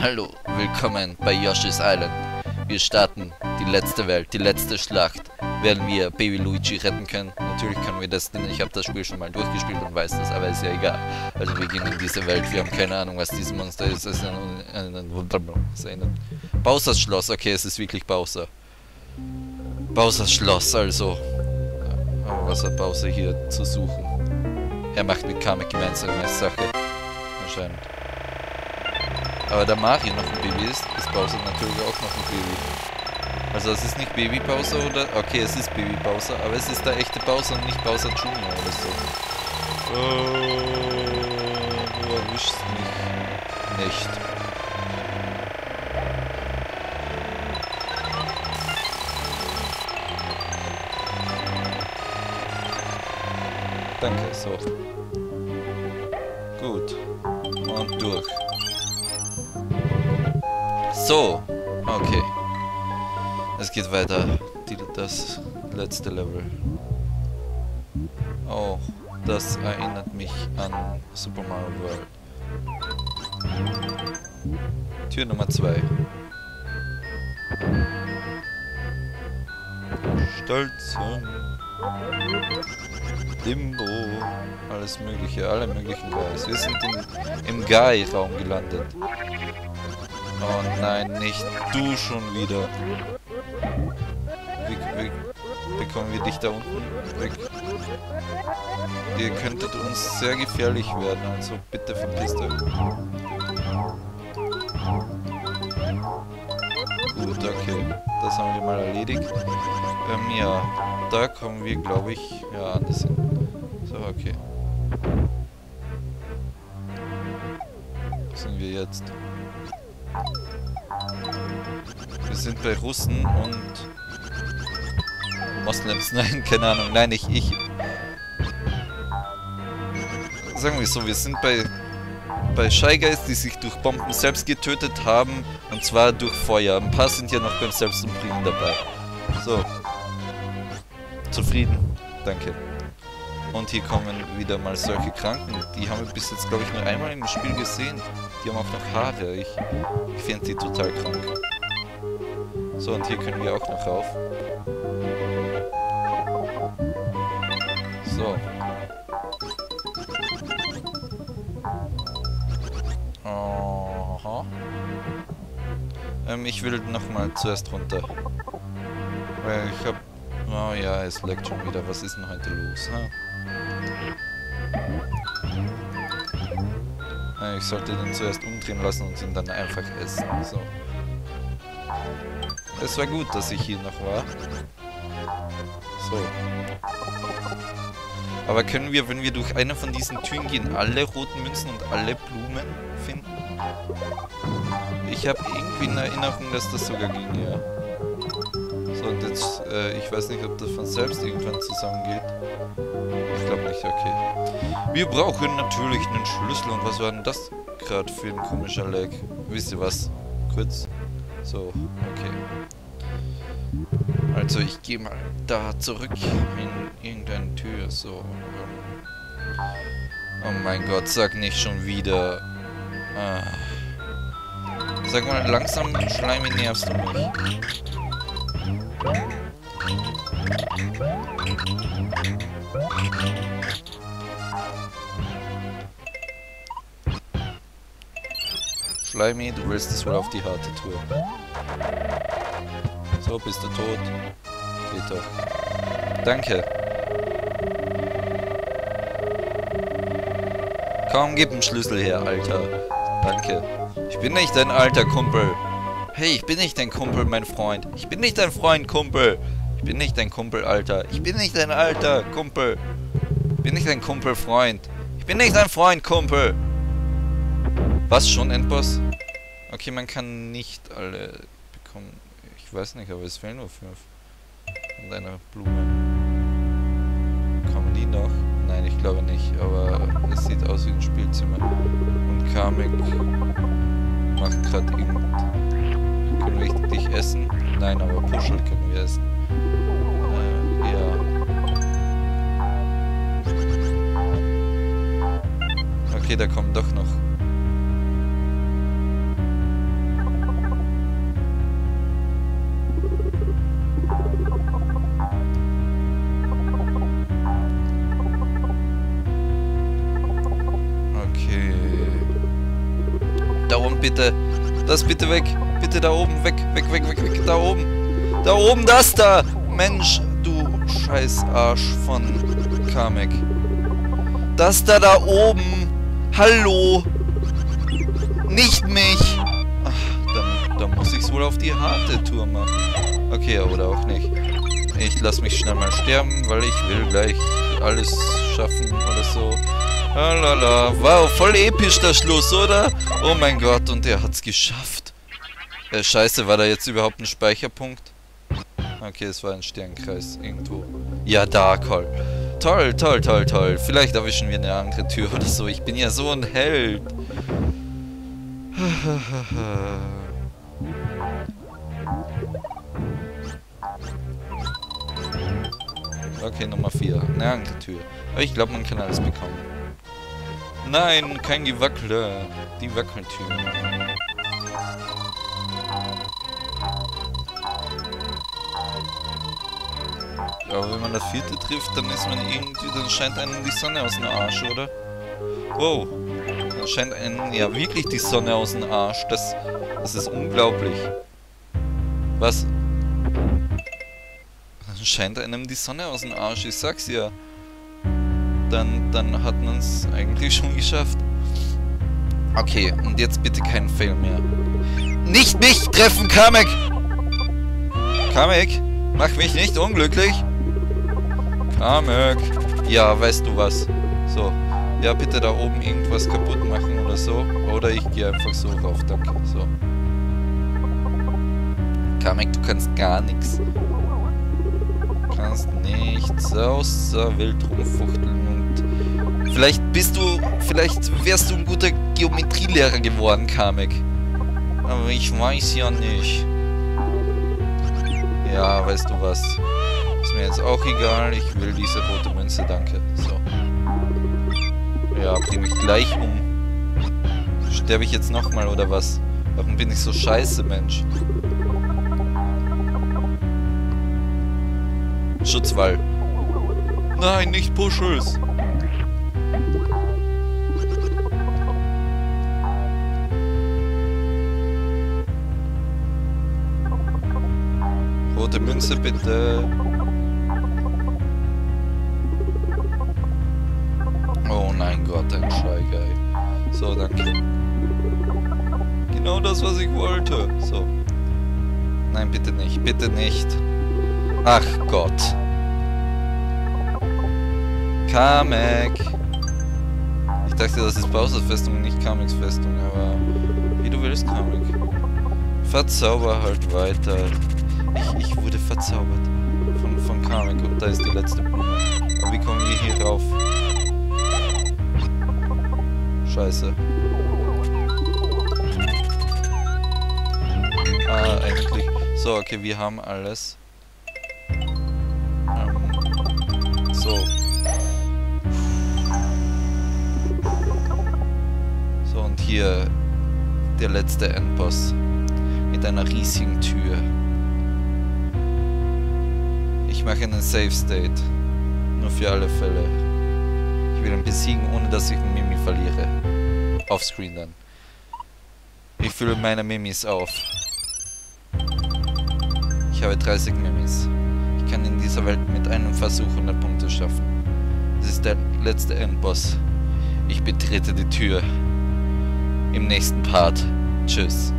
Hallo, willkommen bei Yoshi's Island. Wir starten die letzte Welt, die letzte Schlacht. Werden wir Baby Luigi retten können? Natürlich können wir das, denn ich habe das Spiel schon mal durchgespielt und weiß das, aber ist ja egal. Also wir gehen in diese Welt, wir haben keine Ahnung, was dieses Monster ist. Es ist ein, ein, ein, Bowsers Schloss, okay, es ist wirklich Bowser. Bowsers Schloss, also. Aber was hat Bowser hier zu suchen? Er macht mit Kamek eine Sache. Anscheinend. Aber da Mario noch ein Baby ist, ist Bowser natürlich auch noch ein Baby. Also es ist nicht Baby Bowser oder... Okay, es ist Baby Bowser, aber es ist der echte Bowser und nicht Bowser Junior oder so. Oh, du erwischst mich nicht. Danke, so. Gut. Und durch. So. Okay. Es geht weiter. Die, das letzte Level. Oh, das erinnert mich an Super Mario World. Tür Nummer 2. Stolzen. Limbo. Alles mögliche, alle möglichen Guys. Wir sind in, im Guy-Raum gelandet. Oh nein, nicht du schon wieder. Wie, wie bekommen wir dich da unten weg? Ihr könntet uns sehr gefährlich werden, also bitte verpisst euch. Gut, okay. Das haben wir mal erledigt. Ähm, ja, da kommen wir, glaube ich, ja, anders hin. So, okay. Wo sind wir jetzt? Wir sind bei Russen und Moslems. Nein, keine Ahnung. Nein, ich, ich. Sagen wir so, wir sind bei bei Shy Guys, die sich durch Bomben selbst getötet haben. Und zwar durch Feuer. Ein paar sind ja noch beim Selbstumbringen dabei. So. Zufrieden. Danke. Und hier kommen wieder mal solche Kranken. Die haben wir bis jetzt, glaube ich, nur einmal im Spiel gesehen. Die haben auch noch Haare. Ich, ich finde die total krank. So, und hier können wir auch noch rauf. So. Aha. Ähm, ich will nochmal zuerst runter. Weil ich hab... Oh ja, es leckt schon wieder. Was ist denn heute los? Ha? Ich sollte den zuerst umdrehen lassen und ihn dann einfach essen. So. Es war gut, dass ich hier noch war. So. Aber können wir, wenn wir durch eine von diesen Türen gehen, alle roten Münzen und alle Blumen finden? Ich habe irgendwie in Erinnerung, dass das sogar ging, ja. So, und jetzt, äh, ich weiß nicht, ob das von selbst irgendwann zusammengeht. Ich glaube nicht, okay. Wir brauchen natürlich einen Schlüssel. Und was war denn das gerade für ein komischer Lag? Wisst ihr was? Kurz. So, okay. Also ich gehe mal da zurück in irgendeine Tür. So. Ähm. Oh mein Gott, sag nicht schon wieder. Ah. Sag mal, langsam, Schleimi, nervst du mich. Schleimi, du willst es wohl auf die harte Tour. So, bist du tot. Geht doch. Danke. Komm, gib den Schlüssel her, Alter. Danke. Ich bin nicht dein alter Kumpel. Hey, ich bin nicht dein Kumpel, mein Freund. Ich bin nicht dein Freund, Kumpel. Ich bin nicht dein Kumpel, Alter. Ich bin nicht dein alter Kumpel. Ich bin nicht dein Kumpel, Freund. Ich bin nicht dein Freund, Kumpel. Was schon, Endboss? Okay, man kann nicht alle bekommen. Ich weiß nicht, aber es fehlen nur fünf. Und eine Blume. Kommen die noch? Nein, ich glaube nicht, aber es sieht aus wie ein Spielzimmer. Und Kamek macht gerade irgend können wir dich essen? Nein, aber Puschel können wir essen. Äh, ja. Okay, da kommen doch noch. Da bitte. Das bitte weg. Bitte da oben. Weg, weg, weg, weg, weg. Da oben. Da oben, das da. Mensch, du scheiß Arsch von Kamek. Das da da oben. Hallo. Nicht mich. Ach, dann, dann muss ich's wohl auf die harte Tour machen. Okay, oder auch nicht. Ich lass mich schnell mal sterben, weil ich will gleich alles schaffen oder so. Lalala. Wow, voll episch der Schluss, oder? Oh mein Gott, und er hat's geschafft. Äh, scheiße, war da jetzt überhaupt ein Speicherpunkt? Okay, es war ein Sternkreis irgendwo. Ja, da, Call. Toll, toll, toll, toll. Vielleicht erwischen wir eine andere Tür oder so. Ich bin ja so ein Held. Okay, Nummer 4. Eine andere Tür. Aber ich glaube, man kann alles bekommen. Nein, kein Gewackler. Die Wackeltür. Aber wenn man das vierte trifft, dann ist man irgendwie, dann scheint einem die Sonne aus dem Arsch, oder? Wow. Dann scheint einem ja wirklich die Sonne aus dem Arsch. Das, das ist unglaublich. Was? Dann scheint einem die Sonne aus dem Arsch, ich sag's ja. Dann, dann hat man es eigentlich schon geschafft. Okay, und jetzt bitte kein Fail mehr. Nicht mich treffen, Kamek! Kamek, mach mich nicht unglücklich. Kamek. Ja, weißt du was. So. Ja, bitte da oben irgendwas kaputt machen oder so. Oder ich gehe einfach so rauf, danke. So. Kamek, du kannst gar nichts. Kannst nichts außer wild rumfuchteln und... Vielleicht bist du... Vielleicht wärst du ein guter Geometrielehrer geworden, Kamek. Aber ich weiß ja nicht. Ja, weißt du was. Ist mir jetzt auch egal. Ich will diese rote Münze, danke. So. Ja, bring mich gleich um. Sterbe ich jetzt nochmal oder was? Warum bin ich so scheiße, Mensch? Schutzwall. Nein, nicht Puschels. Rote Münze bitte. Oh nein Gott, ein Scheigeil. So, danke. Genau das, was ich wollte. So. Nein, bitte nicht. Bitte nicht. Ach Gott. Kamek. Ich dachte, das ist Bowsers Festung und nicht Kameks Festung, aber wie du willst, Kamek. Verzauber halt weiter. Ich, ich wurde verzaubert von, von Kamek und da ist die letzte Blume. Aber wie kommen wir hier rauf? Scheiße. Ah, eigentlich. So, okay, wir haben alles. So. So, und hier der letzte Endboss. Mit einer riesigen Tür. Ich mache einen Safe State. Nur für alle Fälle. Ich will ihn besiegen, ohne dass ich einen Mimi verliere. Offscreen dann. Ich fülle meine Mimis auf. Ich habe 30 Mimis. Ich kann in dieser Welt mit einem Versuch 100 Punkte schaffen. Es ist der letzte Endboss. Ich betrete die Tür. Im nächsten Part. Tschüss.